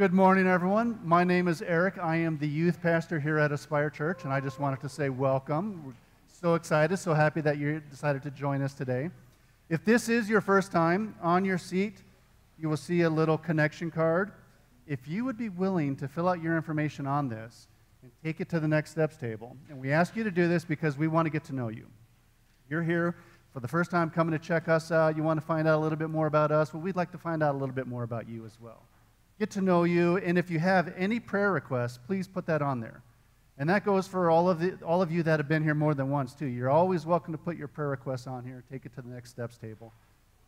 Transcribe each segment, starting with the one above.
Good morning, everyone. My name is Eric. I am the youth pastor here at Aspire Church, and I just wanted to say welcome. We're so excited, so happy that you decided to join us today. If this is your first time, on your seat, you will see a little connection card. If you would be willing to fill out your information on this and take it to the next steps table, and we ask you to do this because we want to get to know you. You're here for the first time coming to check us out. You want to find out a little bit more about us. Well, we'd like to find out a little bit more about you as well get to know you. And if you have any prayer requests, please put that on there. And that goes for all of, the, all of you that have been here more than once, too. You're always welcome to put your prayer requests on here, take it to the next steps table.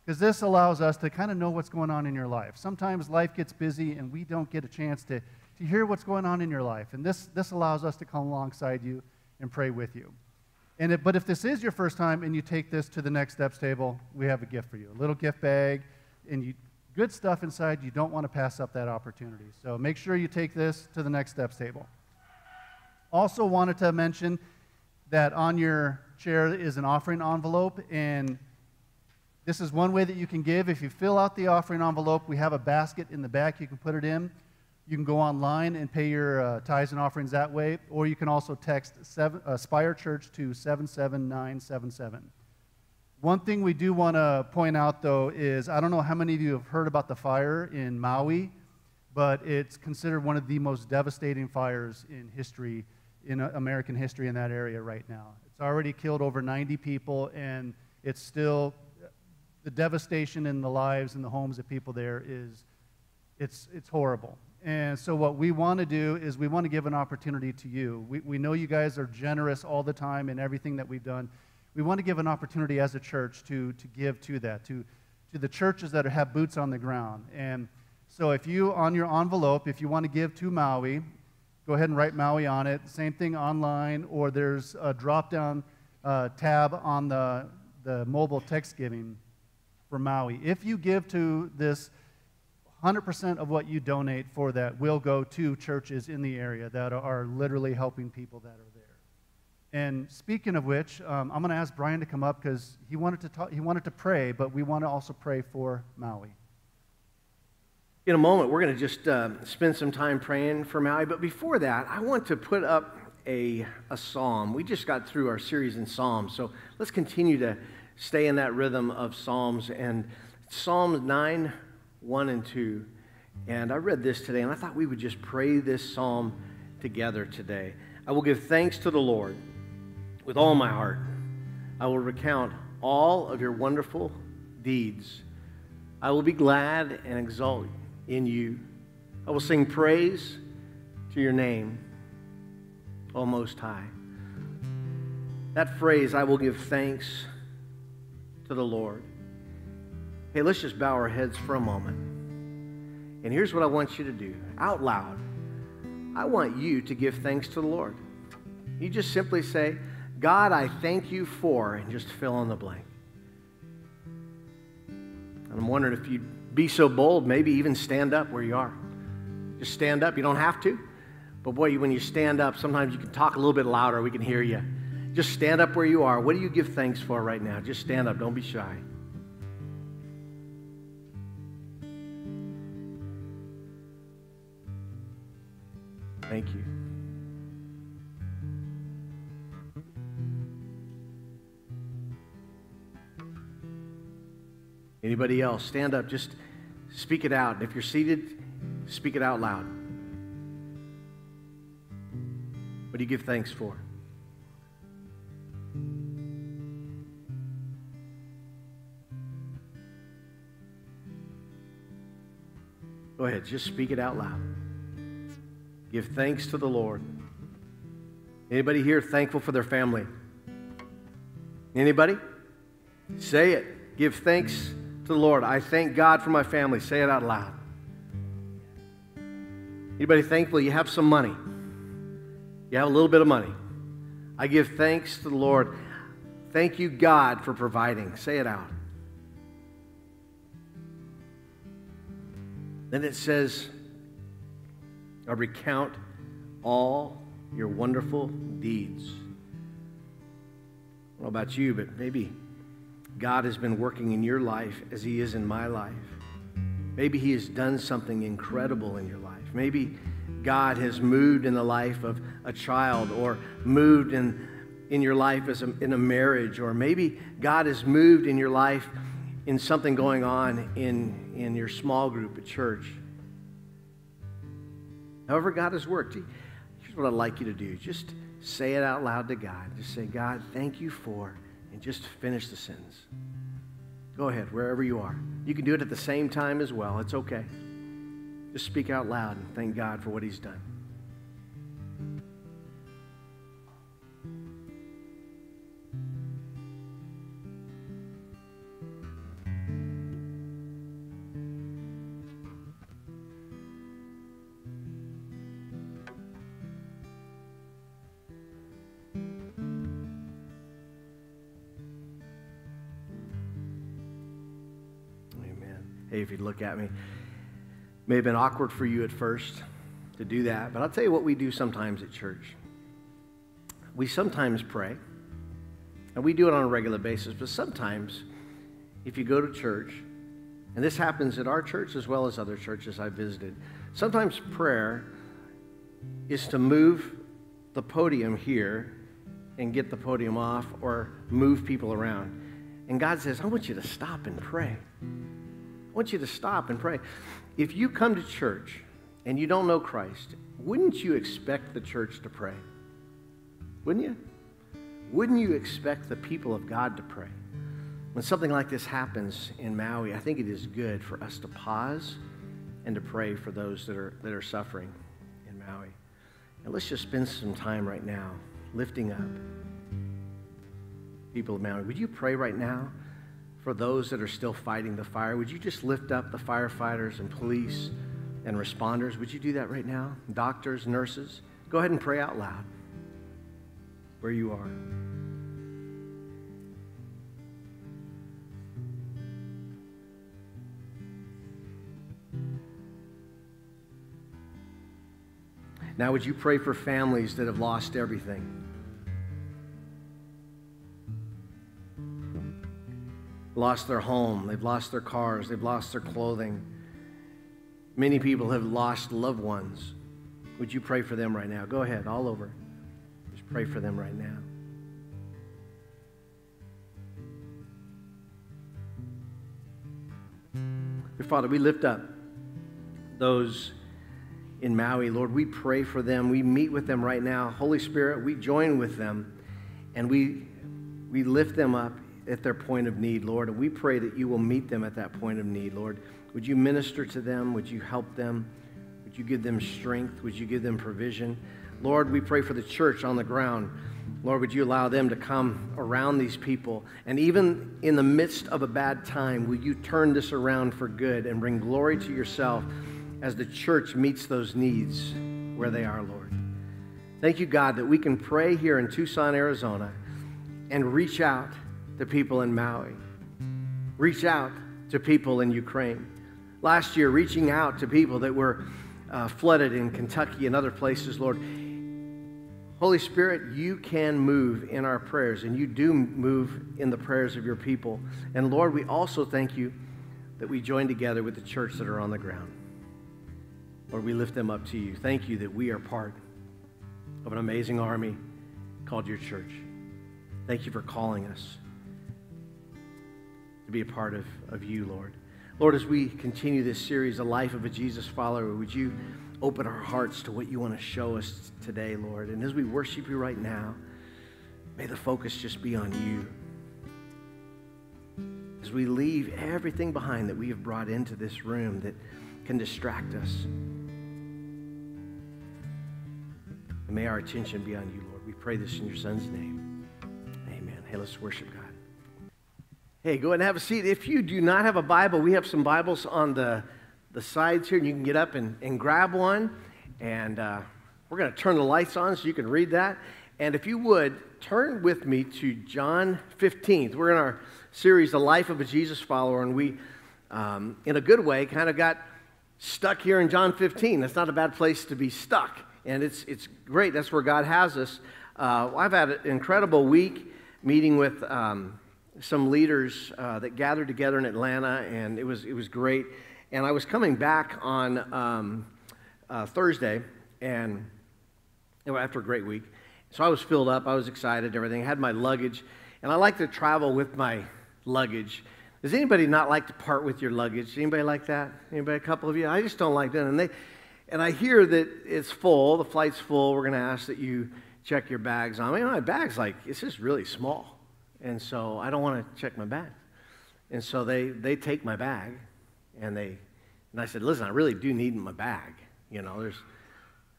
Because this allows us to kind of know what's going on in your life. Sometimes life gets busy and we don't get a chance to, to hear what's going on in your life. And this, this allows us to come alongside you and pray with you. And it, but if this is your first time and you take this to the next steps table, we have a gift for you a little gift bag. And you good stuff inside. You don't want to pass up that opportunity. So make sure you take this to the next steps table. Also, wanted to mention that on your chair is an offering envelope, and this is one way that you can give. If you fill out the offering envelope, we have a basket in the back you can put it in. You can go online and pay your uh, tithes and offerings that way, or you can also text seven, uh, Spire Church to 77977. One thing we do want to point out, though, is I don't know how many of you have heard about the fire in Maui, but it's considered one of the most devastating fires in history, in American history in that area right now. It's already killed over 90 people, and it's still, the devastation in the lives and the homes of people there is, it's, it's horrible. And so, what we want to do is we want to give an opportunity to you. We, we know you guys are generous all the time in everything that we've done we want to give an opportunity as a church to, to give to that, to, to the churches that have boots on the ground. And so if you, on your envelope, if you want to give to Maui, go ahead and write Maui on it. Same thing online, or there's a drop down uh, tab on the, the mobile text giving for Maui. If you give to this, 100% of what you donate for that will go to churches in the area that are literally helping people that are and speaking of which, um, I'm going to ask Brian to come up because he wanted to talk, he wanted to pray, but we want to also pray for Maui. In a moment, we're going to just uh, spend some time praying for Maui. But before that, I want to put up a, a psalm. We just got through our series in Psalms, so let's continue to stay in that rhythm of Psalms. And Psalms 9, 1 and 2. And I read this today, and I thought we would just pray this psalm together today. I will give thanks to the Lord with all my heart. I will recount all of your wonderful deeds. I will be glad and exult in you. I will sing praise to your name, O Most High. That phrase, I will give thanks to the Lord. Hey, let's just bow our heads for a moment. And here's what I want you to do out loud. I want you to give thanks to the Lord. You just simply say, God, I thank you for, and just fill in the blank. And I'm wondering if you'd be so bold, maybe even stand up where you are. Just stand up. You don't have to. But boy, when you stand up, sometimes you can talk a little bit louder. We can hear you. Just stand up where you are. What do you give thanks for right now? Just stand up. Don't be shy. Thank you. Anybody else? Stand up. Just speak it out. If you're seated, speak it out loud. What do you give thanks for? Go ahead, just speak it out loud. Give thanks to the Lord. Anybody here thankful for their family? Anybody? Say it. Give thanks to the Lord. I thank God for my family. Say it out loud. Anybody thankful you have some money? You have a little bit of money. I give thanks to the Lord. Thank you, God, for providing. Say it out. Then it says, I recount all your wonderful deeds. I don't know about you, but maybe God has been working in your life as He is in my life. Maybe He has done something incredible in your life. Maybe God has moved in the life of a child or moved in, in your life as a, in a marriage, or maybe God has moved in your life in something going on in, in your small group at church. However, God has worked. Here's what I'd like you to do just say it out loud to God. Just say, God, thank you for, and just finish the sentence. Go ahead, wherever you are. You can do it at the same time as well. It's okay. Just speak out loud and thank God for what He's done. Hey, if you'd look at me, may have been awkward for you at first to do that, but I'll tell you what we do sometimes at church. We sometimes pray, and we do it on a regular basis, but sometimes if you go to church, and this happens at our church as well as other churches I've visited, sometimes prayer is to move the podium here and get the podium off or move people around. And God says, I want you to stop and pray. I want you to stop and pray. If you come to church and you don't know Christ, wouldn't you expect the church to pray? Wouldn't you? Wouldn't you expect the people of God to pray? When something like this happens in Maui, I think it is good for us to pause and to pray for those that are, that are suffering in Maui. And let's just spend some time right now lifting up people of Maui. Would you pray right now? For those that are still fighting the fire. Would you just lift up the firefighters and police and responders? Would you do that right now? Doctors, nurses? Go ahead and pray out loud where you are. Now, would you pray for families that have lost everything? Lost their home, they've lost their cars, they've lost their clothing. Many people have lost loved ones. Would you pray for them right now? Go ahead, all over. Just pray for them right now. Father, we lift up those in Maui. Lord, we pray for them. We meet with them right now. Holy Spirit, we join with them and we, we lift them up at their point of need, Lord. And we pray that you will meet them at that point of need, Lord. Would you minister to them? Would you help them? Would you give them strength? Would you give them provision? Lord, we pray for the church on the ground. Lord, would you allow them to come around these people? And even in the midst of a bad time, will you turn this around for good and bring glory to yourself as the church meets those needs where they are, Lord? Thank you, God, that we can pray here in Tucson, Arizona and reach out to people in Maui. Reach out to people in Ukraine. Last year, reaching out to people that were uh, flooded in Kentucky and other places, Lord. Holy Spirit, you can move in our prayers, and you do move in the prayers of your people. And Lord, we also thank you that we join together with the church that are on the ground. Lord, we lift them up to you. Thank you that we are part of an amazing army called your church. Thank you for calling us to be a part of, of you, Lord. Lord, as we continue this series, The Life of a Jesus Follower, would you open our hearts to what you want to show us today, Lord? And as we worship you right now, may the focus just be on you. As we leave everything behind that we have brought into this room that can distract us, and may our attention be on you, Lord. We pray this in your Son's name. Amen. Hey, let's worship God. Hey, go ahead and have a seat. If you do not have a Bible, we have some Bibles on the, the sides here, and you can get up and, and grab one. And uh, we're going to turn the lights on so you can read that. And if you would, turn with me to John 15. We're in our series, The Life of a Jesus Follower, and we, um, in a good way, kind of got stuck here in John 15. That's not a bad place to be stuck. And it's, it's great. That's where God has us. Uh, I've had an incredible week meeting with. Um, some leaders uh, that gathered together in Atlanta, and it was, it was great. And I was coming back on um, uh, Thursday, and after a great week. So I was filled up. I was excited. Everything. I had my luggage, and I like to travel with my luggage. Does anybody not like to part with your luggage? Anybody like that? Anybody? A couple of you? I just don't like that. And they, and I hear that it's full. The flight's full. We're going to ask that you check your bags on. I mean, my bag's like it's just really small, and so I don't want to check my bag. And so they they take my bag, and they and I said, listen, I really do need my bag. You know, there's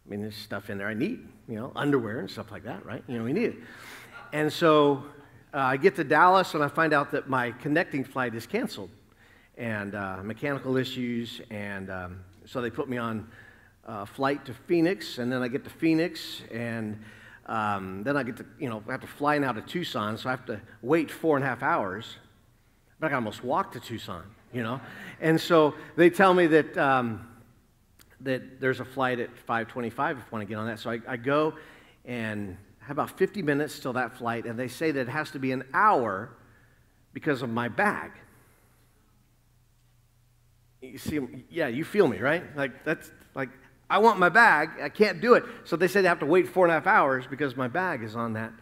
I mean, there's stuff in there I need, you know, underwear and stuff like that, right? You know, we need it. And so uh, I get to Dallas and I find out that my connecting flight is canceled and uh, mechanical issues. And um, so they put me on a flight to Phoenix. And then I get to Phoenix and um, then I get to, you know, I have to fly now to Tucson. So I have to wait four and a half hours. But I can almost walk to Tucson, you know? And so they tell me that. Um, that there's a flight at 525 if I want to get on that. So I, I go and have about 50 minutes till that flight, and they say that it has to be an hour because of my bag. You see, yeah, you feel me, right? Like, that's I want my bag. I can't do it. So they say they have to wait four and a half hours because my bag is on that,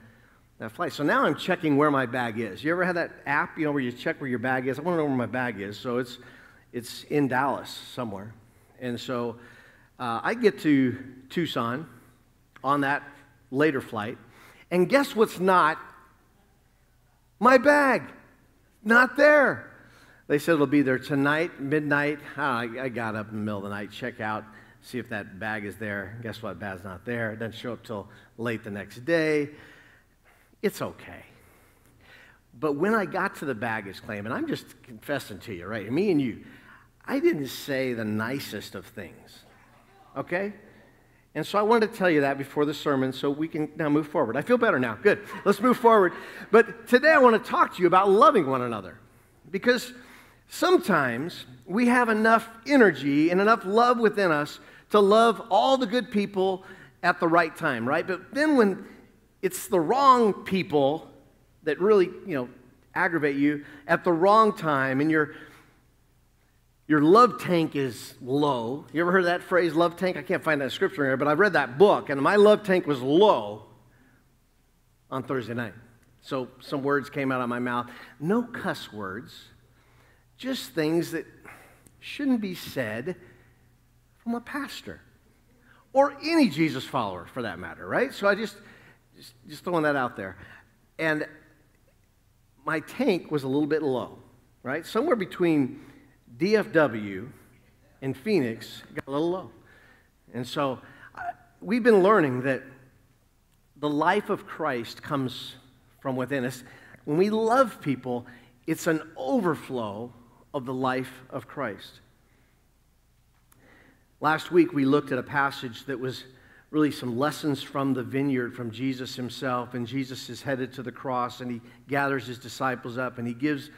that flight. So now I'm checking where my bag is. You ever had that app, you know, where you check where your bag is? I want to know where my bag is. So it's, it's in Dallas somewhere. And so uh, I get to Tucson on that later flight, and guess what's not? My bag. Not there. They said it'll be there tonight, midnight. Oh, I, I, got up in the middle of the night, check out, see if that bag is there. Guess what? Bag's not there. It doesn't show up till late the next day. It's okay. But when I got to the baggage claim, and I'm just confessing to you, right? Me and you, I didn't say the nicest of things. Okay? And so I wanted to tell you that before the sermon so we can now move forward. I feel better now. Good. Let's move forward. But today I want to talk to you about loving one another. Because sometimes we have enough energy and enough love within us to love all the good people at the right time, right? But then when it's the wrong people that really, you know, aggravate you at the wrong time and you're your love tank is low. You ever heard that phrase, love tank? I can't find that scripture here, but I've read that book, and my love tank was low on Thursday night. So some words came out of my mouth. No cuss words, just things that shouldn't be said from a pastor or any Jesus follower for that matter, right? So I just, just, just throwing that out there. And my tank was a little bit low, right? Somewhere between DFW and Phoenix got a little low. And so uh, we've been learning that the life of Christ comes from within us. When we love people, it's an overflow of the life of Christ. Last week, we looked at a passage that was really some lessons from the vineyard from Jesus himself. And Jesus is headed to the cross and he gathers his disciples up and he gives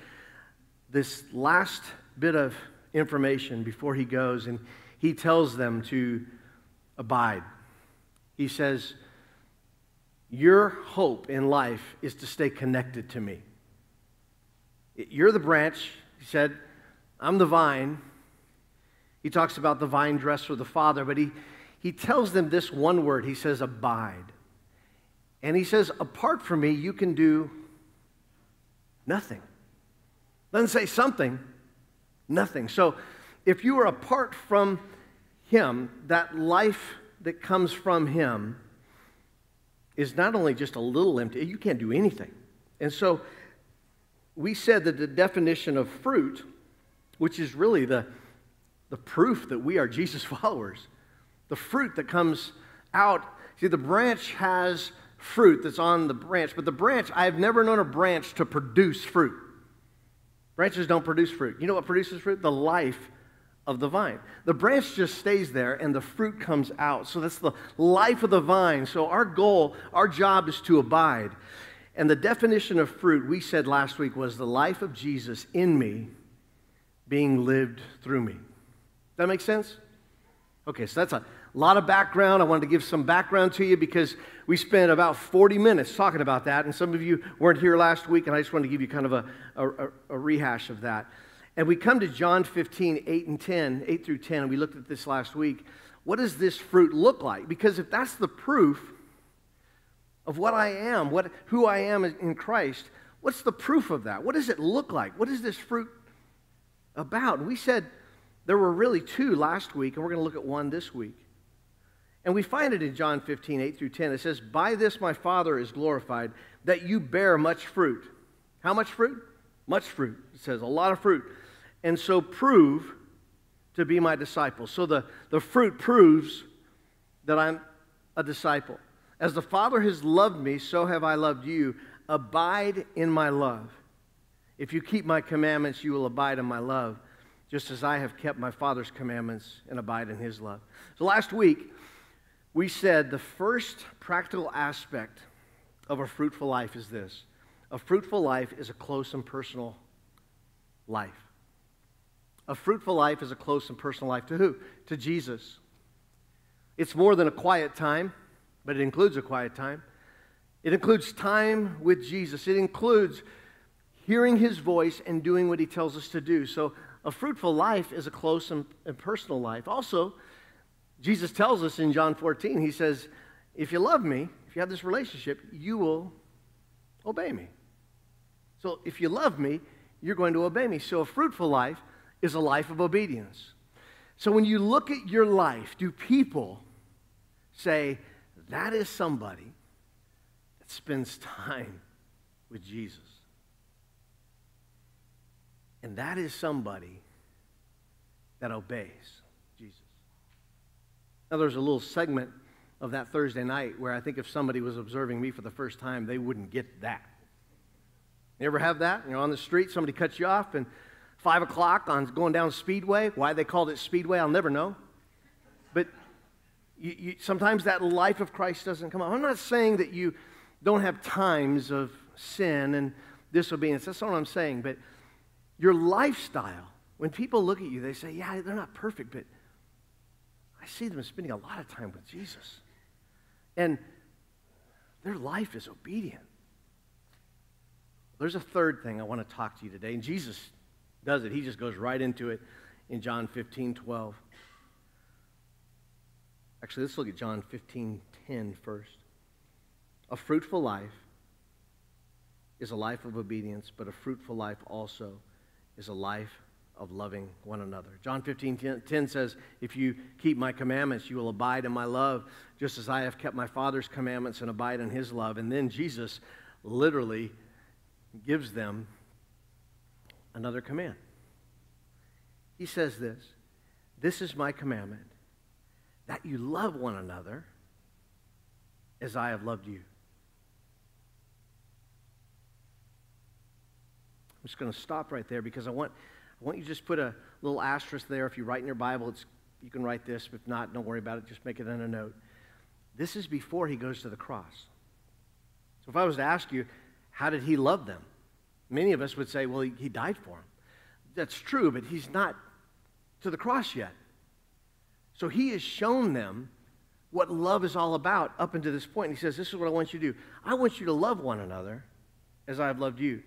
this last bit of information before he goes, and he tells them to abide. He says, Your hope in life is to stay connected to me. You're the branch, he said, I'm the vine. He talks about the vine dresser, the Father, but he, he tells them this one word. He says, Abide. And he says, Apart from me, you can do nothing. Doesn't say something, Nothing. So if you are apart from Him, that life that comes from Him is not only just a little empty, you can't do anything. And so we said that the definition of fruit, which is really the, the proof that we are Jesus followers, the fruit that comes out. See, the branch has fruit that's on the branch, but the branch, I have never known a branch to produce fruit. Branches don't produce fruit. You know what produces fruit? The life of the vine. The branch just stays there and the fruit comes out. So that's the life of the vine. So our goal, our job is to abide. And the definition of fruit we said last week was the life of Jesus in me being lived through me. That make sense? Okay, so that's a a lot of background. I wanted to give some background to you because we spent about 40 minutes talking about that. And some of you weren't here last week, and I just wanted to give you kind of a, a, a rehash of that. And we come to John 15, 8 and 10, 8 through 10, and we looked at this last week. What does this fruit look like? Because if that's the proof of what I am, what, who I am in Christ, what's the proof of that? What does it look like? What is this fruit about? And we said there were really two last week, and we're going to look at one this week. And we find it in John 15, 8 through 10. It says, By this my Father is glorified, that you bear much fruit. How much fruit? Much fruit. It says a lot of fruit. And so prove to be my disciple. So the, the fruit proves that I'm a disciple. As the Father has loved me, so have I loved you. Abide in my love. If you keep my commandments, you will abide in my love, just as I have kept my Father's commandments and abide in his love. So last week, we said the first practical aspect of a fruitful life is this a fruitful life is a close and personal life. A fruitful life is a close and personal life to who? To Jesus. It's more than a quiet time, but it includes a quiet time. It includes time with Jesus. It includes hearing his voice and doing what he tells us to do. So, a fruitful life is a close and, and personal life. Also, Jesus tells us in John 14, he says, If you love me, if you have this relationship, you will obey me. So if you love me, you're going to obey me. So a fruitful life is a life of obedience. So when you look at your life, do people say, that is somebody that spends time with Jesus? And that is somebody that obeys. Jesus. Now, there's a little segment of that Thursday night where I think if somebody was observing me for the first time, they wouldn't get that. You ever have that? You're on the street, somebody cuts you off, and five o'clock on going down Speedway. Why they called it Speedway, I'll never know. But you, you, sometimes that life of Christ doesn't come out. I'm not saying that you don't have times of sin and disobedience. That's not what I'm saying. But your lifestyle, when people look at you, they say, yeah, they're not perfect, but I see them spending a lot of time with Jesus. And their life is obedient. There's a third thing I want to talk to you today, and Jesus does it. He just goes right into it in John 15 12. Actually, let's look at John 15 10 first. A fruitful life is a life of obedience, but a fruitful life also is a life of loving one another. John 15, 10 says, If you keep my commandments, you will abide in my love, just as I have kept my Father's commandments and abide in his love. And then Jesus literally gives them another command. He says this This is my commandment, that you love one another as I have loved you. I'm just going to stop right there because I want I want you to just put a little asterisk there. If you write in your Bible, it's, you can write this. If not, don't worry about it. Just make it in a note. This is before he goes to the cross. So if I was to ask you, how did he love them? Many of us would say, well, he, he died for them. That's true, but he's not to the cross yet. So he has shown them what love is all about up until this point. And he says, This is what I want you to do. I want you to love one another as I have loved you.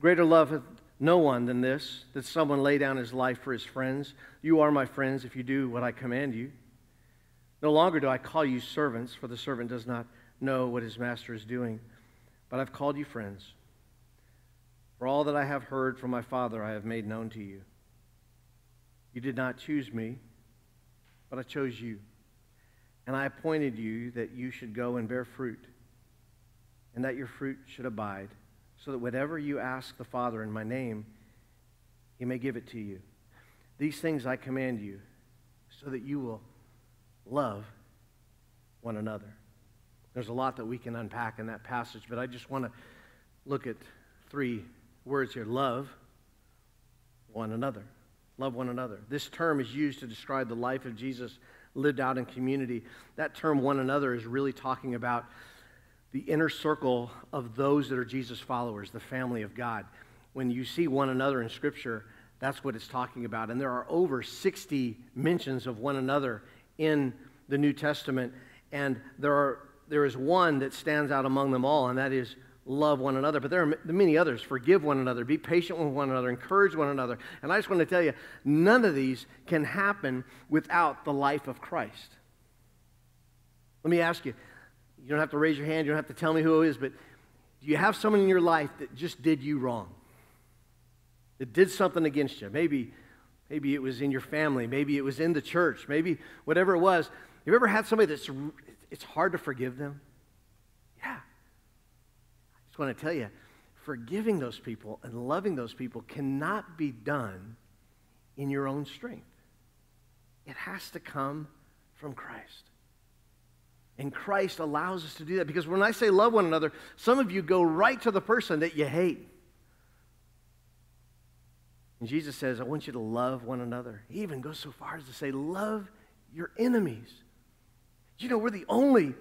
Greater love hath no one than this, that someone lay down his life for his friends. You are my friends if you do what I command you. No longer do I call you servants, for the servant does not know what his master is doing, but I've called you friends. For all that I have heard from my Father, I have made known to you. You did not choose me, but I chose you. And I appointed you that you should go and bear fruit, and that your fruit should abide so that whatever you ask the Father in my name, he may give it to you. These things I command you, so that you will love one another. There's a lot that we can unpack in that passage, but I just want to look at three words here love one another. Love one another. This term is used to describe the life of Jesus lived out in community. That term, one another, is really talking about the inner circle of those that are Jesus followers, the family of God. When you see one another in Scripture, that's what it's talking about. And there are over 60 mentions of one another in the New Testament. And there, are, there is one that stands out among them all, and that is love one another, but there are many others. Forgive one another, be patient with one another, encourage one another. And I just want to tell you, none of these can happen without the life of Christ. Let me ask you you don't have to raise your hand, you don't have to tell me who it is, but do you have someone in your life that just did you wrong? That did something against you? Maybe, maybe it was in your family, maybe it was in the church, maybe whatever it was. You ever had somebody that's it's hard to forgive them? Yeah. I just want to tell you, forgiving those people and loving those people cannot be done in your own strength. It has to come from Christ. And Christ allows us to do that because when I say love one another, some of you go right to the person that you hate. And Jesus says, I want you to love one another. He even goes so far as to say, love your enemies. You know, we're the only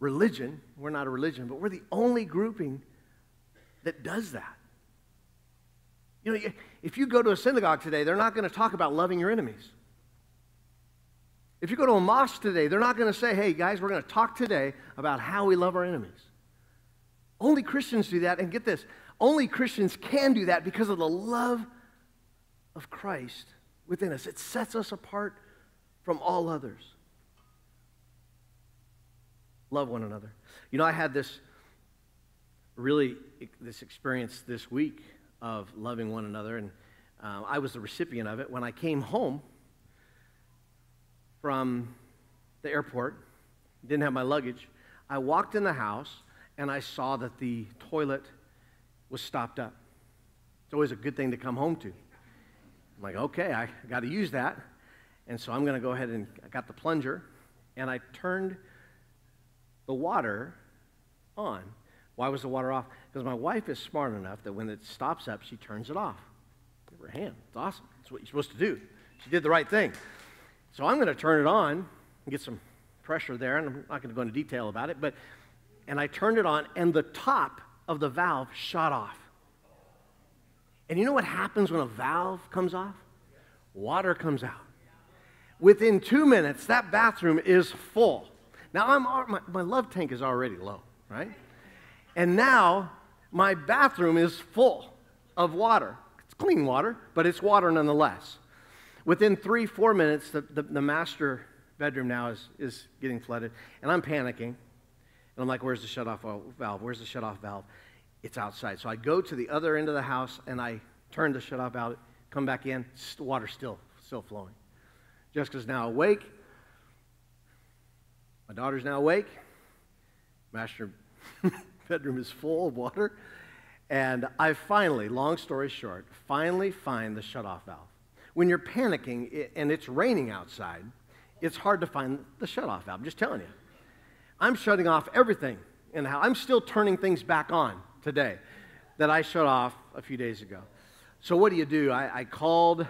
religion, we're not a religion, but we're the only grouping that does that. You know, if you go to a synagogue today, they're not going to talk about loving your enemies. If you go to a mosque today, they're not going to say, hey, guys, we're going to talk today about how we love our enemies. Only Christians do that. And get this only Christians can do that because of the love of Christ within us. It sets us apart from all others. Love one another. You know, I had this really this experience this week of loving one another, and uh, I was the recipient of it when I came home from the airport, didn't have my luggage. I walked in the house and I saw that the toilet was stopped up. It's always a good thing to come home to. I'm like, okay, I got to use that. And so I'm going to go ahead and I got the plunger and I turned the water on. Why was the water off? Because my wife is smart enough that when it stops up, she turns it off. Give her a hand. It's awesome. That's what you're supposed to do. She did the right thing. So I'm going to turn it on and get some pressure there, and I'm not going to go into detail about it, but and I turned it on, and the top of the valve shot off. And you know what happens when a valve comes off? Water comes out. Within two minutes, that bathroom is full. Now, I'm, my, my love tank is already low, right? And now my bathroom is full of water. It's clean water, but it's water nonetheless. Within three, four minutes, the, the, the, master bedroom now is, is getting flooded, and I'm panicking. And I'm like, where's the shut-off valve? Where's the shut-off valve? It's outside. So I go to the other end of the house, and I turn the shut-off valve, come back in, the water's still, still flowing. Jessica's now awake. My daughter's now awake. Master bedroom is full of water. And I finally, long story short, finally find the shut-off valve. When you're panicking and it's raining outside, it's hard to find the shut-off valve. I'm just telling you. I'm shutting off everything in the house. I'm still turning things back on today that I shut off a few days ago. So what do you do? I, I called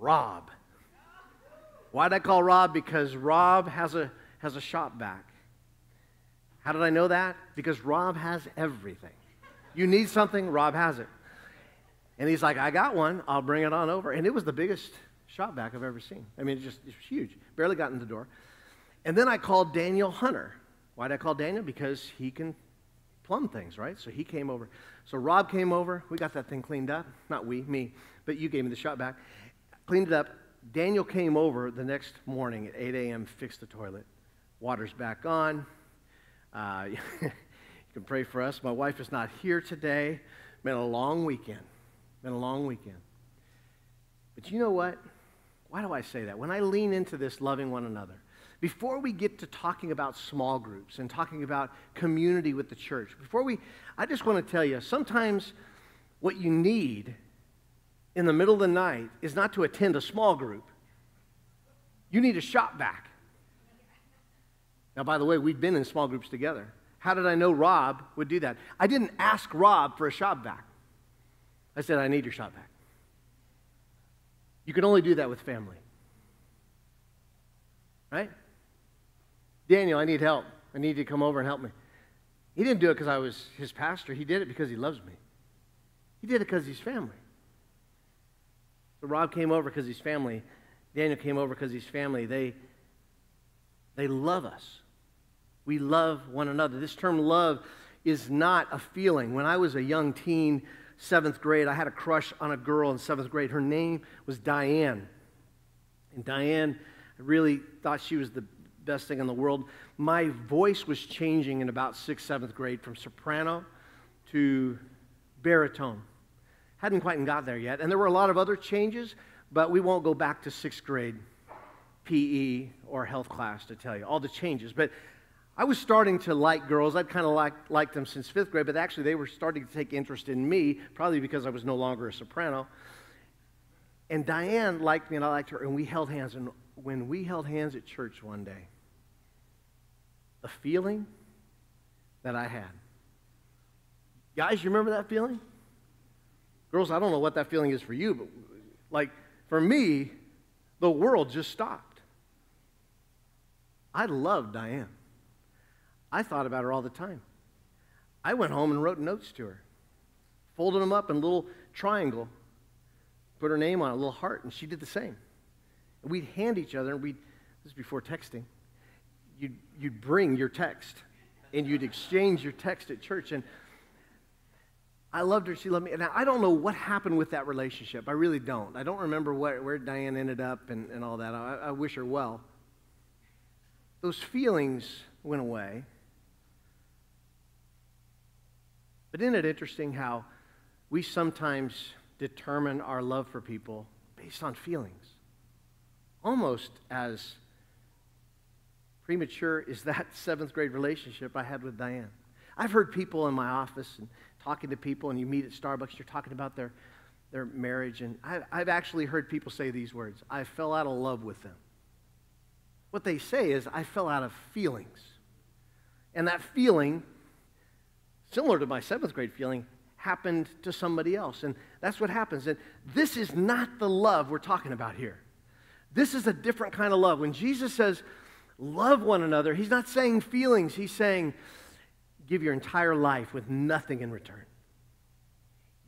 Rob. Why did I call Rob? Because Rob has a, has a shop vac. How did I know that? Because Rob has everything. You need something, Rob has it. And he's like, I got one. I'll bring it on over. And it was the biggest shop vac I've ever seen. I mean, it just it's huge. Barely got in the door. And then I called Daniel Hunter. Why did I call Daniel? Because he can plumb things, right? So he came over. So Rob came over. We got that thing cleaned up. Not we, me, but you gave me the shop vac. Cleaned it up. Daniel came over the next morning at 8 a.m., fixed the toilet. Water's back on. Uh, you can pray for us. My wife is not here today. Been a long weekend. Been a long weekend. But you know what? Why do I say that? When I lean into this loving one another, before we get to talking about small groups and talking about community with the church, before we, I just want to tell you sometimes what you need in the middle of the night is not to attend a small group, you need a shop vac. Now, by the way, we've been in small groups together. How did I know Rob would do that? I didn't ask Rob for a shop vac. I said, I need your shop vac. You can only do that with family. Right? Daniel, I need help. I need you to come over and help me. He didn't do it because I was his pastor. He did it because he loves me. He did it because he's family. So Rob came over because he's family. Daniel came over because he's family. They, they love us. We love one another. This term love is not a feeling. When I was a young teen, seventh grade, I had a crush on a girl in seventh grade. Her name was Diane. And Diane, I really thought she was the best thing in the world. My voice was changing in about sixth, seventh grade from soprano to baritone. Hadn't quite got there yet. And there were a lot of other changes, but we won't go back to sixth grade PE or health class to tell you all the changes. But I was starting to like girls. I'd kind of liked, liked them since fifth grade, but actually they were starting to take interest in me, probably because I was no longer a soprano. And Diane liked me and I liked her, and we held hands. And when we held hands at church one day, the feeling that I had. Guys, you remember that feeling? Girls, I don't know what that feeling is for you, but like for me, the world just stopped. I loved Diane. I thought about her all the time. I went home and wrote notes to her, folded them up in a little triangle, put her name on a little heart, and she did the same. And we'd hand each other, and we'd, this is before texting, you'd, you'd bring your text, and you'd exchange your text at church. And I loved her, she loved me. Now, I don't know what happened with that relationship. I really don't. I don't remember where, where Diane ended up and, and all that. I, I wish her well. Those feelings went away. But isn't it interesting how we sometimes determine our love for people based on feelings? Almost as premature is that seventh grade relationship I had with Diane. I've heard people in my office and talking to people, and you meet at Starbucks, you're talking about their, their marriage, and I've, I've actually heard people say these words I fell out of love with them. What they say is, I fell out of feelings. And that feeling similar to my seventh grade feeling, happened to somebody else. And that's what happens. And this is not the love we're talking about here. This is a different kind of love. When Jesus says, love one another, he's not saying feelings, he's saying, give your entire life with nothing in return.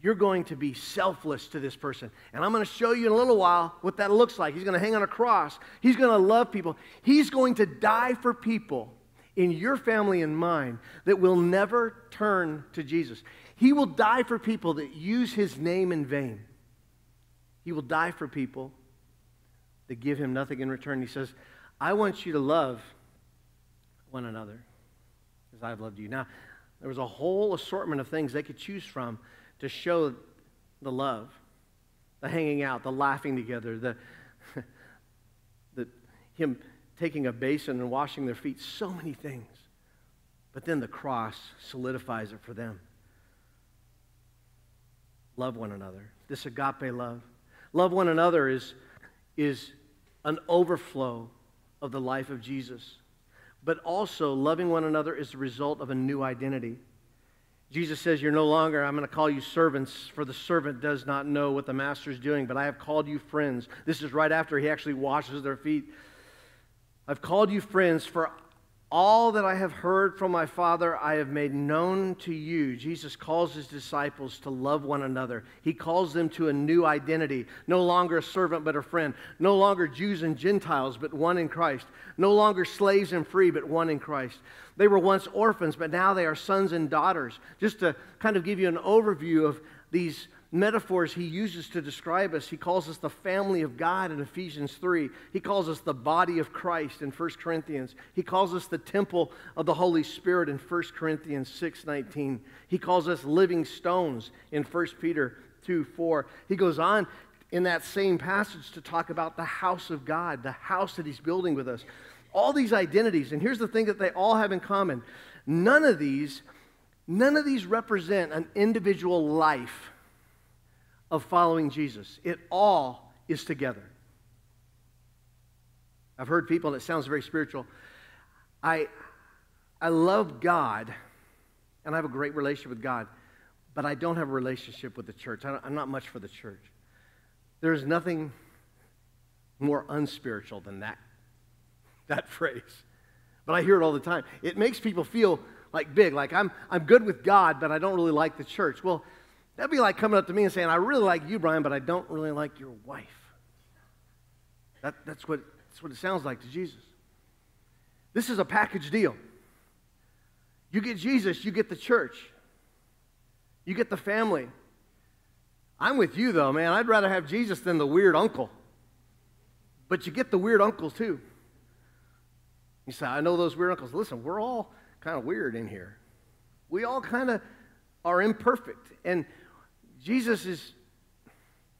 You're going to be selfless to this person. And I'm going to show you in a little while what that looks like. He's going to hang on a cross. He's going to love people. He's going to die for people in your family and mine that will never turn to Jesus. He will die for people that use his name in vain. He will die for people that give him nothing in return. He says, I want you to love one another as I've loved you. Now, there was a whole assortment of things they could choose from to show the love the hanging out, the laughing together, the, the him taking a basin and washing their feet, so many things. But then the cross solidifies it for them. Love one another. This agape love. Love one another is, is an overflow of the life of Jesus. But also, loving one another is the result of a new identity. Jesus says, You're no longer, I'm going to call you servants, for the servant does not know what the master is doing, but I have called you friends. This is right after he actually washes their feet. I've called you friends, for all that I have heard from my Father, I have made known to you. Jesus calls his disciples to love one another. He calls them to a new identity. No longer a servant, but a friend. No longer Jews and Gentiles, but one in Christ. No longer slaves and free, but one in Christ. They were once orphans, but now they are sons and daughters. Just to kind of give you an overview of these metaphors he uses to describe us. He calls us the family of God in Ephesians 3. He calls us the body of Christ in 1 Corinthians. He calls us the temple of the Holy Spirit in 1 Corinthians 6:19. He calls us living stones in 1 Peter 2 4. He goes on in that same passage to talk about the house of God, the house that he's building with us. All these identities, and here's the thing that they all have in common. None of these, none of these represent an individual life of following Jesus. It all is together. I've heard people, and it sounds very spiritual. I, I love God, and I have a great relationship with God, but I don't have a relationship with the church. I'm not much for the church. There's nothing more unspiritual than that, that phrase. But I hear it all the time. It makes people feel like big, like I'm, I'm good with God, but I don't really like the church. Well, That'd be like coming up to me and saying, I really like you, Brian, but I don't really like your wife. That, that's, what, that's what it sounds like to Jesus. This is a package deal. You get Jesus, you get the church, you get the family. I'm with you though, man. I'd rather have Jesus than the weird uncle. But you get the weird uncle, too. You say, I know those weird uncles. Listen, we're all kind of weird in here. We all kind of are imperfect. And Jesus is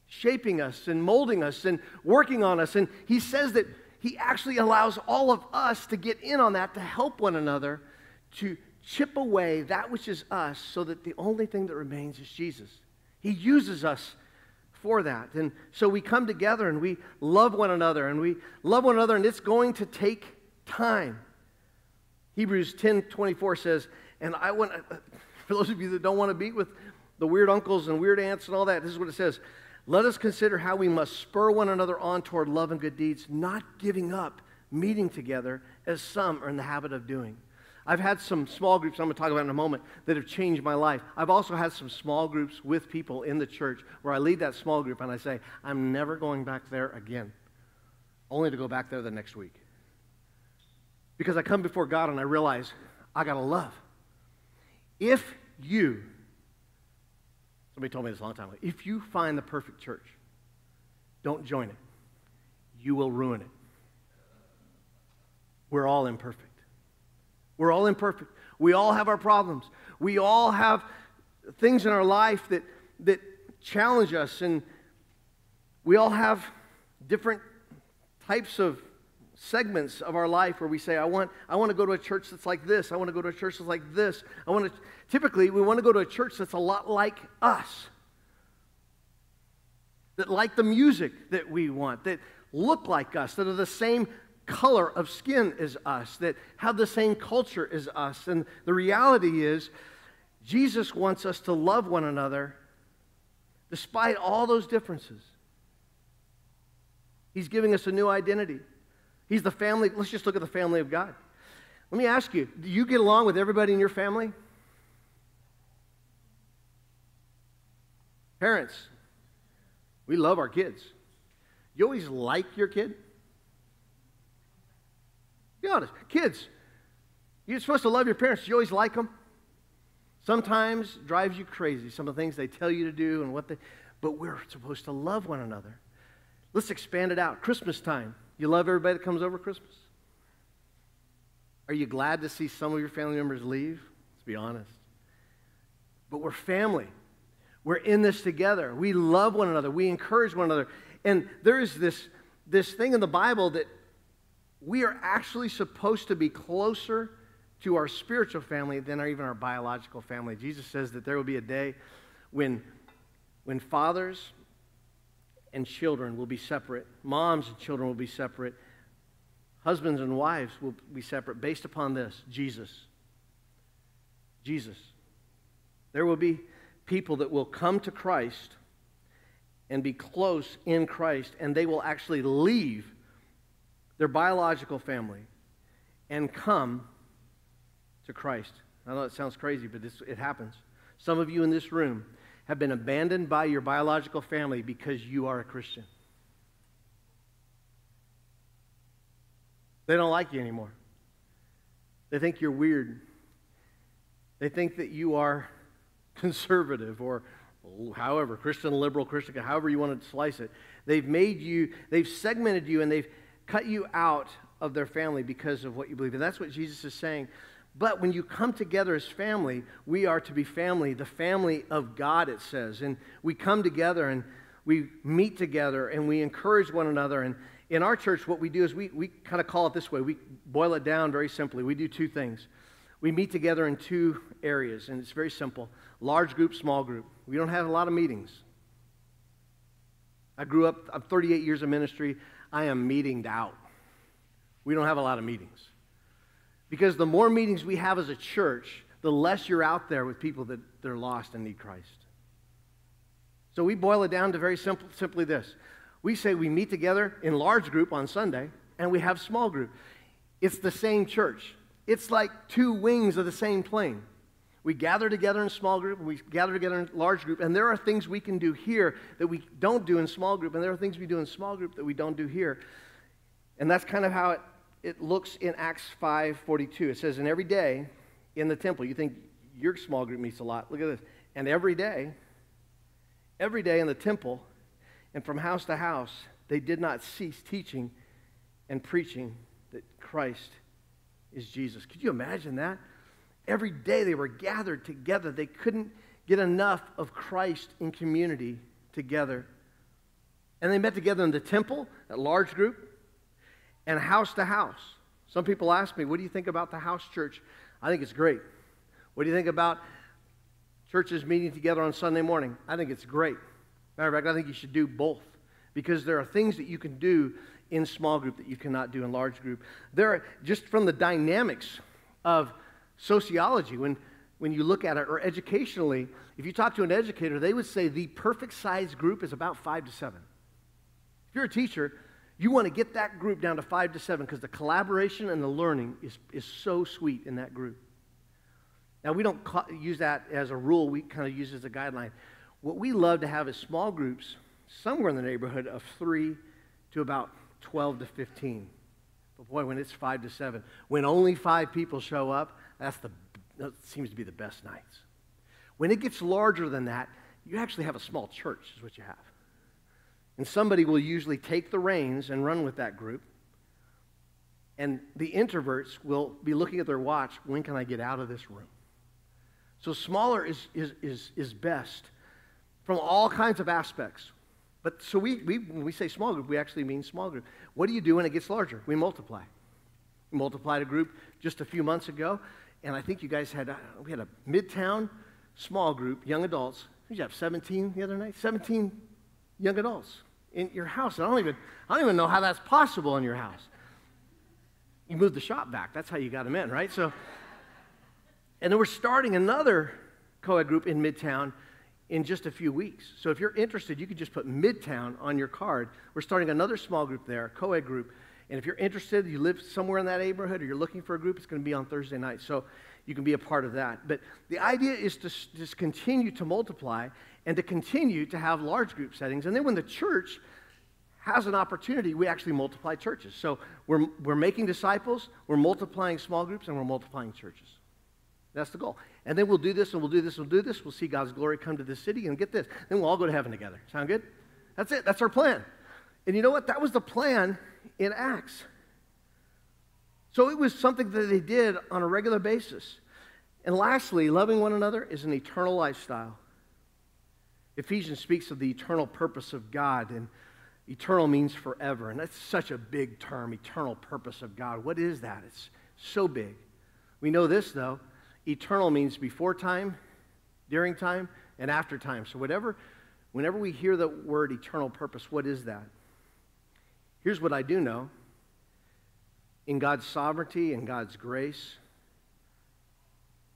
shaping us and molding us and working on us. And he says that he actually allows all of us to get in on that to help one another to chip away that which is us so that the only thing that remains is Jesus. He uses us for that. And so we come together and we love one another and we love one another and it's going to take time. Hebrews 10 24 says, and I want, for those of you that don't want to be with the weird uncles and weird aunts and all that, this is what it says. Let us consider how we must spur one another on toward love and good deeds, not giving up meeting together as some are in the habit of doing. I've had some small groups I'm going to talk about in a moment that have changed my life. I've also had some small groups with people in the church where I lead that small group and I say, I'm never going back there again, only to go back there the next week. Because I come before God and I realize I got to love. If you Somebody told me this a long time ago. If you find the perfect church, don't join it. You will ruin it. We're all imperfect. We're all imperfect. We all have our problems. We all have things in our life that, that challenge us, and we all have different types of segments of our life where we say, I want, I want to go to a church that's like this. I want to go to a church that's like this. I want to, typically, we want to go to a church that's a lot like us. That like the music that we want, that look like us, that are the same color of skin as us, that have the same culture as us. And the reality is, Jesus wants us to love one another despite all those differences. He's giving us a new identity. He's the family. Let's just look at the family of God. Let me ask you do you get along with everybody in your family? Parents, we love our kids. You always like your kid? Be honest. Kids, you're supposed to love your parents. You always like them. Sometimes drives you crazy, some of the things they tell you to do and what they, but we're supposed to love one another. Let's expand it out. Christmas time. You love everybody that comes over Christmas? Are you glad to see some of your family members leave? Let's be honest. But we're family. We're in this together. We love one another. We encourage one another. And there is this, this thing in the Bible that we are actually supposed to be closer to our spiritual family than our, even our biological family. Jesus says that there will be a day when, when fathers and children will be separate. Moms and children will be separate. Husbands and wives will be separate based upon this Jesus. Jesus. There will be people that will come to Christ and be close in Christ, and they will actually leave their biological family and come to Christ. I know it sounds crazy, but this, it happens. Some of you in this room have been abandoned by your biological family because you are a Christian. They don't like you anymore. They think you're weird. They think that you are conservative or however, Christian, liberal, Christian, however you want to slice it. They've made you, they've segmented you, and they've cut you out of their family because of what you believe. And that's what Jesus is saying. But when you come together as family, we are to be family, the family of God, it says. And we come together and we meet together and we encourage one another. And in our church, what we do is we, we kind of call it this way. We boil it down very simply. We do two things. We meet together in two areas, and it's very simple large group, small group. We don't have a lot of meetings. I grew up, I'm 38 years of ministry. I am meetinged out. We don't have a lot of meetings. Because the more meetings we have as a church, the less you're out there with people that, they're lost and need Christ. So we boil it down to very simple, simply this. We say we meet together in large group on Sunday and we have small group. It's the same church. It's like two wings of the same plane. We gather together in small group, we gather together in large group, and there are things we can do here that we don't do in small group, and there are things we do in small group that we don't do here. And that's kind of how it it looks in Acts 5:42. It says, "And every day in the temple. You think your small group meets a lot. Look at this. And every day, every day in the temple and from house to house, they did not cease teaching and preaching that Christ is Jesus. Could you imagine that? Every day they were gathered together. They couldn't get enough of Christ in community together. And they met together in the temple, a large group, and house to house. Some people ask me, What do you think about the house church? I think it's great. What do you think about churches meeting together on Sunday morning? I think it's great. Matter of fact, I think you should do both because there are things that you can do in small group that you cannot do in large group. There are, just from the dynamics of sociology, when, when you look at it, or educationally, if you talk to an educator, they would say the perfect size group is about five to seven. If you're a teacher, you want to get that group down to five to seven because the collaboration and the learning is, is so sweet in that group. Now, we don't use that as a rule, we kind of use it as a guideline. What we love to have is small groups, somewhere in the neighborhood of three to about 12 to 15. But boy, when it's five to seven, when only five people show up, that's the, that seems to be the best nights. When it gets larger than that, you actually have a small church, is what you have. And somebody will usually take the reins and run with that group. And the introverts will be looking at their watch when can I get out of this room? So smaller is, is, is, is best from all kinds of aspects. But so we, we, when we say small group, we actually mean small group. What do you do when it gets larger? We multiply. We multiplied a group just a few months ago, and I think you guys had, we had a midtown small group, young adults. Did you have 17 the other night? 17 young adults in your house. I don't even, I don't even know how that's possible in your house. You moved the shop vac. That's how you got them in, right? So, and then we're starting another co-ed group in Midtown in just a few weeks. So if you're interested, you could just put Midtown on your card. We're starting another small group there, co-ed group. And if you're interested, you live somewhere in that neighborhood or you're looking for a group, it's going to be on Thursday night. So you can be a part of that. But the idea is to just continue to multiply and to continue to have large group settings. And then when the church has an opportunity, we actually multiply churches. So we're, we're making disciples, we're multiplying small groups, and we're multiplying churches. That's the goal. And then we'll do this and we'll do this and we'll do this. We'll see God's glory come to this city and get this. Then we'll all go to heaven together. Sound good? That's it. That's our plan. And you know what? That was the plan in Acts. So it was something that they did on a regular basis. And lastly, loving one another is an eternal lifestyle. Ephesians speaks of the eternal purpose of God, and eternal means forever. And that's such a big term, eternal purpose of God. What is that? It's so big. We know this, though eternal means before time, during time, and after time. So whatever, whenever we hear the word eternal purpose, what is that? Here's what I do know. In God's sovereignty and God's grace,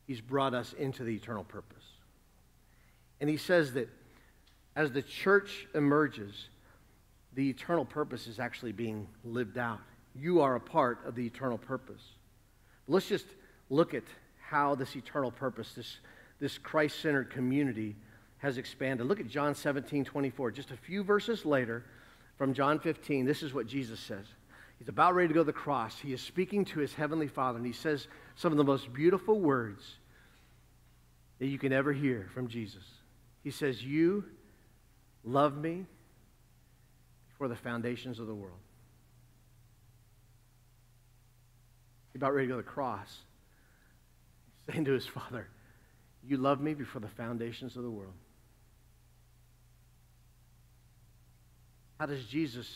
He's brought us into the eternal purpose. And He says that as the church emerges, the eternal purpose is actually being lived out. You are a part of the eternal purpose. Let's just look at how this eternal purpose, this, this Christ centered community, has expanded. Look at John 17, 24. Just a few verses later from John 15, this is what Jesus says. He's about ready to go to the cross. He is speaking to his heavenly Father, and he says some of the most beautiful words that you can ever hear from Jesus. He says, You love me before the foundations of the world. He's about ready to go to the cross saying to his father, You loved me before the foundations of the world. How does Jesus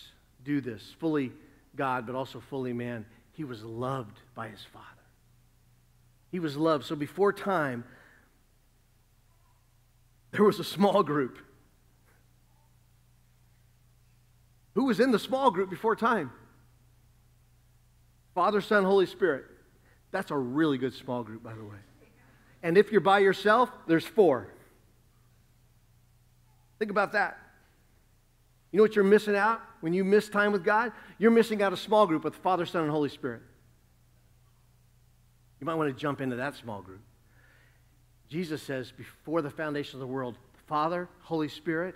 do this? Fully God, but also fully man. He was loved by his Father. He was loved. So before time, there was a small group. Who was in the small group before time? Father, Son, Holy Spirit. That's a really good small group, by the way. And if you're by yourself, there's four. Think about that. You know what you're missing out when you miss time with God? You're missing out a small group with Father, Son, and Holy Spirit. You might want to jump into that small group. Jesus says, before the foundation of the world, Father, Holy Spirit,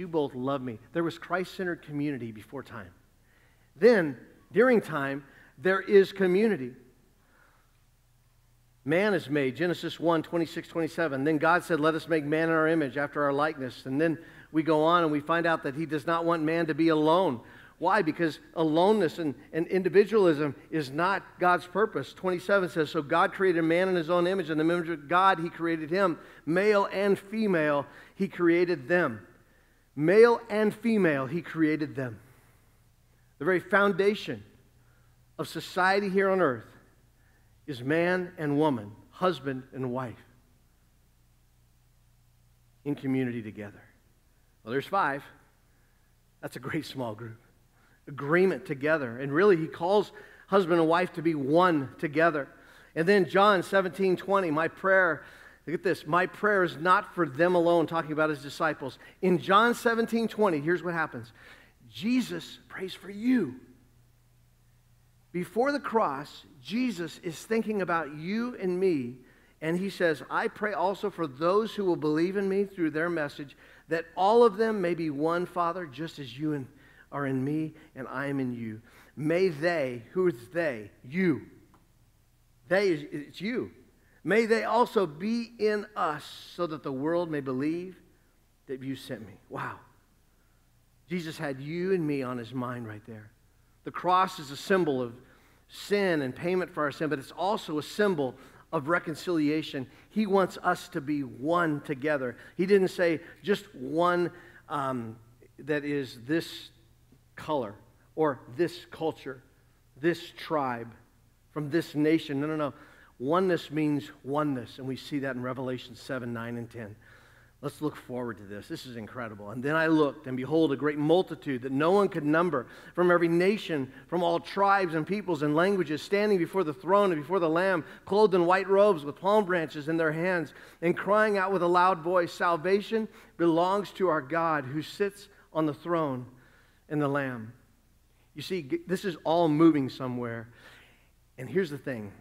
you both love me. There was Christ centered community before time. Then, during time, there is community. Man is made, Genesis 1 26, 27. Then God said, Let us make man in our image, after our likeness. And then we go on and we find out that He does not want man to be alone. Why? Because aloneness and, and individualism is not God's purpose. 27 says, So God created man in his own image. and the image of God, He created him. Male and female, He created them. Male and female, He created them. The very foundation of society here on earth is man and woman, husband and wife, in community together. Well, there's five. That's a great small group. Agreement together. And really, he calls husband and wife to be one together. And then John 17, 20, my prayer, look at this, my prayer is not for them alone, talking about his disciples. In John 17, 20, here's what happens Jesus prays for you. Before the cross, Jesus is thinking about you and me, and he says, I pray also for those who will believe in me through their message, that all of them may be one, Father, just as you are in me and I am in you. May they, who is they? You. They, it's you. May they also be in us so that the world may believe that you sent me. Wow. Jesus had you and me on his mind right there. The cross is a symbol of sin and payment for our sin, but it's also a symbol of reconciliation. He wants us to be one together. He didn't say just one um, that is this color or this culture, this tribe, from this nation. No, no, no. Oneness means oneness, and we see that in Revelation 7, 9, and 10. Let's look forward to this. This is incredible. And then I looked, and behold, a great multitude that no one could number from every nation, from all tribes and peoples and languages, standing before the throne and before the Lamb, clothed in white robes with palm branches in their hands, and crying out with a loud voice Salvation belongs to our God who sits on the throne and the Lamb. You see, this is all moving somewhere. And here's the thing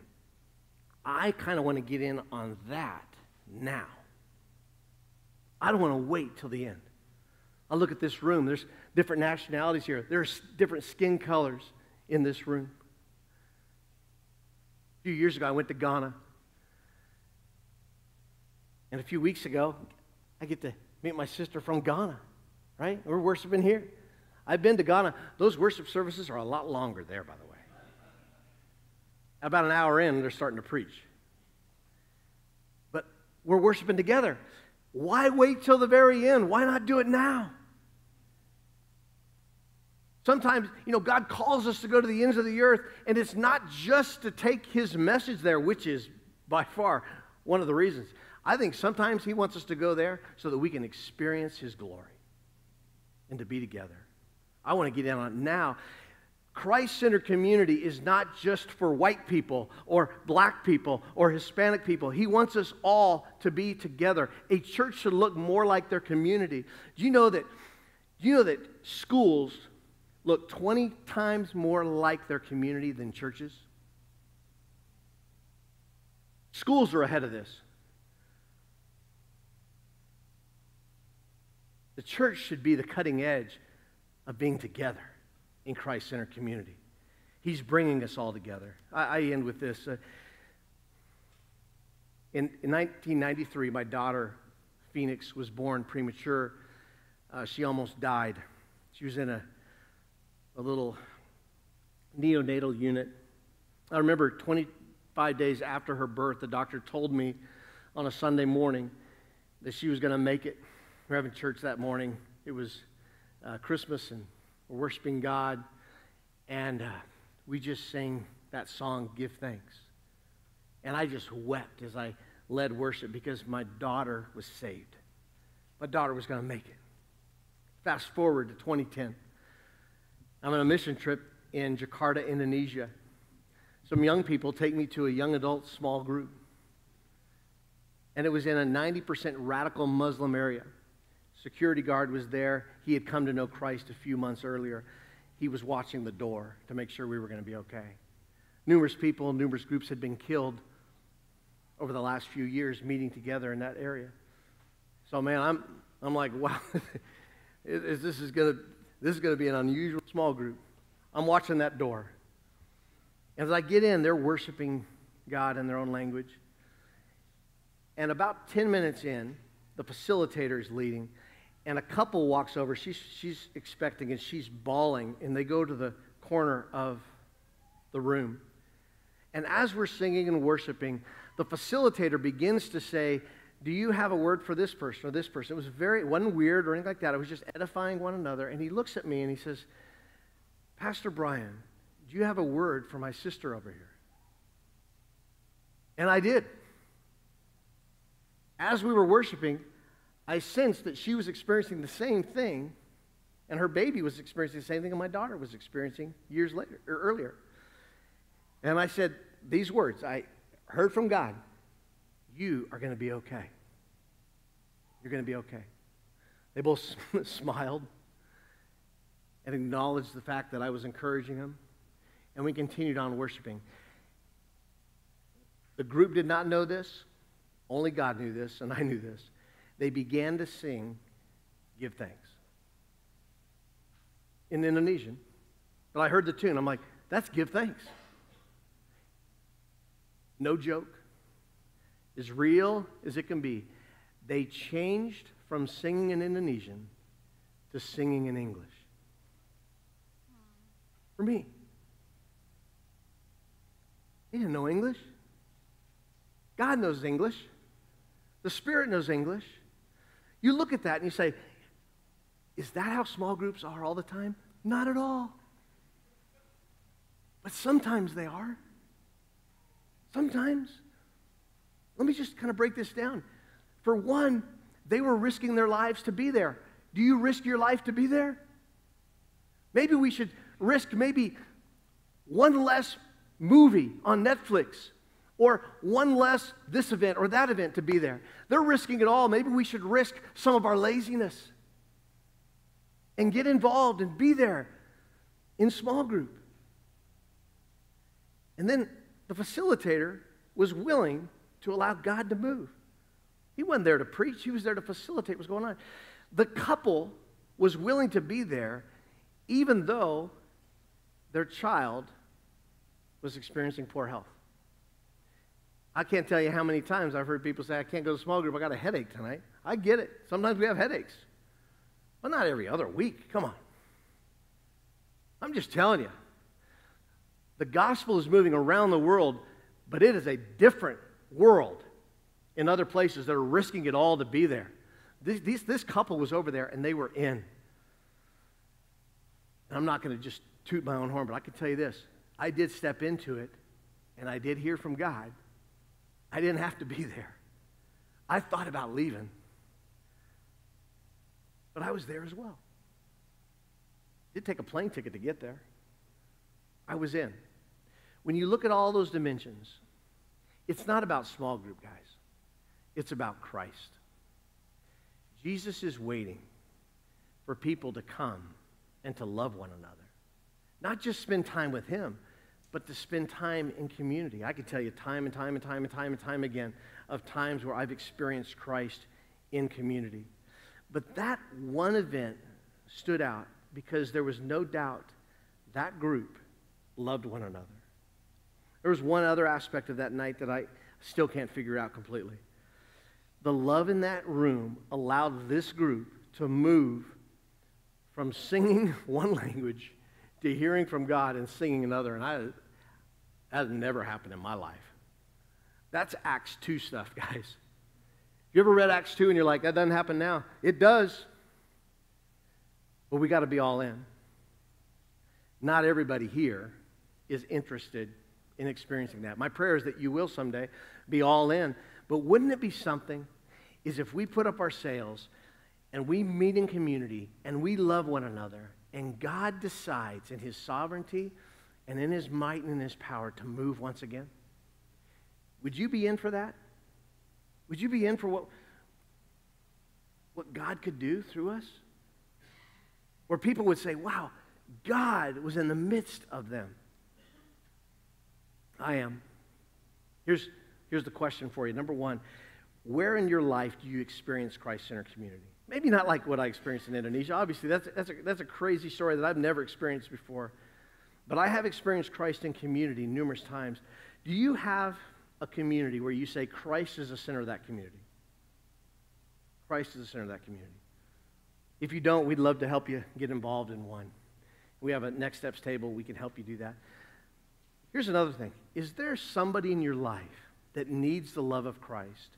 I kind of want to get in on that now. I don't want to wait till the end. I look at this room. There's different nationalities here. There's different skin colors in this room. A few years ago, I went to Ghana. And a few weeks ago, I get to meet my sister from Ghana, right? We're worshiping here. I've been to Ghana. Those worship services are a lot longer there, by the way. About an hour in, they're starting to preach. But we're worshiping together. Why wait till the very end? Why not do it now? Sometimes, you know, God calls us to go to the ends of the earth, and it's not just to take His message there, which is by far one of the reasons. I think sometimes He wants us to go there so that we can experience His glory and to be together. I want to get in on it now Christ centered community is not just for white people or black people or Hispanic people. He wants us all to be together. A church should look more like their community. Do you know that, you know that schools look 20 times more like their community than churches? Schools are ahead of this. The church should be the cutting edge of being together in Christ centered community. He's bringing us all together. I, I end with this. Uh, in, in, 1993, my daughter, Phoenix, was born premature. Uh, she almost died. She was in a, a little neonatal unit. I remember 25 days after her birth, the doctor told me on a Sunday morning that she was going to make it. We are having church that morning. It was uh, Christmas, and we're worshiping God, and uh, we just sang that song, Give Thanks. And I just wept as I led worship because my daughter was saved. My daughter was going to make it. Fast forward to 2010. I'm on a mission trip in Jakarta, Indonesia. Some young people take me to a young adult small group. And it was in a 90% radical Muslim area. Security guard was there. He had come to know Christ a few months earlier. He was watching the door to make sure we were going to be okay. Numerous people, numerous groups had been killed over the last few years meeting together in that area. So, man, I'm, I'm like, wow, is, this is going to this is going to be an unusual small group. I'm watching that door. As I get in, they're worshiping God in their own language. And about 10 minutes in, the facilitator is leading, and a couple walks over. She's, she's expecting, and she's bawling, and they go to the corner of the room. And as we're singing and worshiping, the facilitator begins to say, Do you have a word for this person or this person? It was very, it wasn't weird or anything like that. It was just edifying one another. And he looks at me and he says, Pastor Brian, do you have a word for my sister over here? And I did. As we were worshiping, I sensed that she was experiencing the same thing, and her baby was experiencing the same thing, and my daughter was experiencing years later or earlier. And I said these words I heard from God You are going to be okay. You're going to be okay. They both smiled and acknowledged the fact that I was encouraging them, and we continued on worshiping. The group did not know this, only God knew this, and I knew this. They began to sing, Give Thanks, in Indonesian. But I heard the tune. I'm like, That's Give Thanks no joke, as real as it can be, they changed from singing in Indonesian to singing in English. For me. They didn't know English. God knows English. The Spirit knows English. You look at that and you say, is that how small groups are all the time? Not at all. But sometimes they are. Sometimes. Let me just kind of break this down. For one, they were risking their lives to be there. Do you risk your life to be there? Maybe we should risk maybe one less movie on Netflix or one less this event or that event to be there. They're risking it all. Maybe we should risk some of our laziness and get involved and be there in small group. And then the facilitator was willing to allow God to move. He wasn't there to preach, he was there to facilitate what's going on. The couple was willing to be there even though their child was experiencing poor health. I can't tell you how many times I've heard people say, I can't go to small group, I got a headache tonight. I get it. Sometimes we have headaches. But not every other week. Come on. I'm just telling you. The gospel is moving around the world, but it is a different world in other places that are risking it all to be there. This, this, this couple was over there and they were in. And I'm not going to just toot my own horn, but I can tell you this I did step into it and I did hear from God. I didn't have to be there. I thought about leaving, but I was there as well. Did take a plane ticket to get there. I was in. When you look at all those dimensions, it's not about small group, guys. It's about Christ. Jesus is waiting for people to come and to love one another. Not just spend time with him, but to spend time in community. I can tell you time and time and time and time and time again of times where I've experienced Christ in community. But that one event stood out because there was no doubt that group loved one another. There was one other aspect of that night that I still can't figure out completely. The love in that room allowed this group to move from singing one language to hearing from God and singing another. And I, that never happened in my life. That's Acts 2 stuff, guys. You ever read Acts 2 and you're like, that doesn't happen now? It does. But we got to be all in. Not everybody here is interested in experiencing that. My prayer is that you will someday be all in. But wouldn't it be something is if we put up our sails and we meet in community and we love one another and God decides in his sovereignty and in his might and in his power to move once again? Would you be in for that? Would you be in for what, what God could do through us? Where people would say, wow, God was in the midst of them. I am. Here's, here's the question for you. Number one, where in your life do you experience Christ centered community? Maybe not like what I experienced in Indonesia. Obviously, that's, that's, a, that's a crazy story that I've never experienced before. But I have experienced Christ in community numerous times. Do you have a community where you say Christ is the center of that community? Christ is the center of that community. If you don't, we'd love to help you get involved in one. We have a next steps table. We can help you do that. Here's another thing Is there somebody in your life that needs the love of Christ?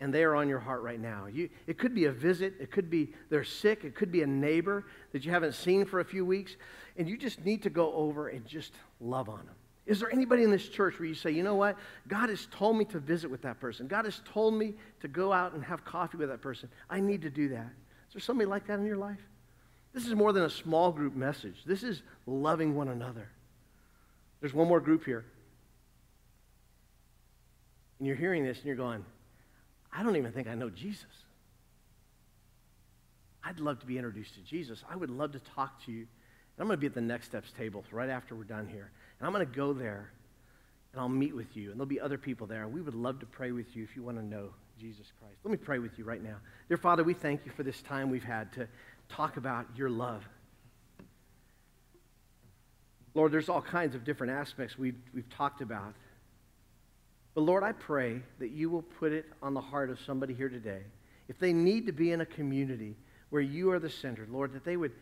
And they are on your heart right now. You, it could be a visit. It could be they're sick. It could be a neighbor that you haven't seen for a few weeks. And you just need to go over and just love on them. Is there anybody in this church where you say, you know what? God has told me to visit with that person. God has told me to go out and have coffee with that person. I need to do that. Is there somebody like that in your life? This is more than a small group message. This is loving one another. There's one more group here. And you're hearing this and you're going, I don't even think I know Jesus. I'd love to be introduced to Jesus. I would love to talk to you. And I'm going to be at the next steps table right after we're done here. And I'm going to go there and I'll meet with you. And there'll be other people there. We would love to pray with you if you want to know Jesus Christ. Let me pray with you right now. Dear Father, we thank you for this time we've had to talk about your love. Lord, there's all kinds of different aspects we've, we've talked about. But Lord, I pray that you will put it on the heart of somebody here today. If they need to be in a community where you are the center, Lord, that they would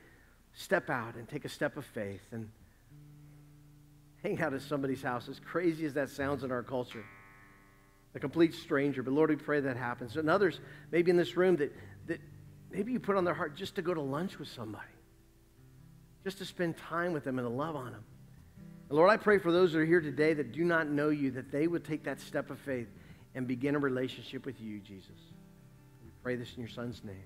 step out and take a step of faith and hang out at somebody's house, as crazy as that sounds in our culture. A complete stranger. But Lord, we pray that happens. And others, maybe in this room, that, that maybe you put on their heart just to go to lunch with somebody, just to spend time with them and to love on them. Lord, I pray for those that are here today that do not know you, that they would take that step of faith and begin a relationship with you, Jesus. We pray this in your Son's name.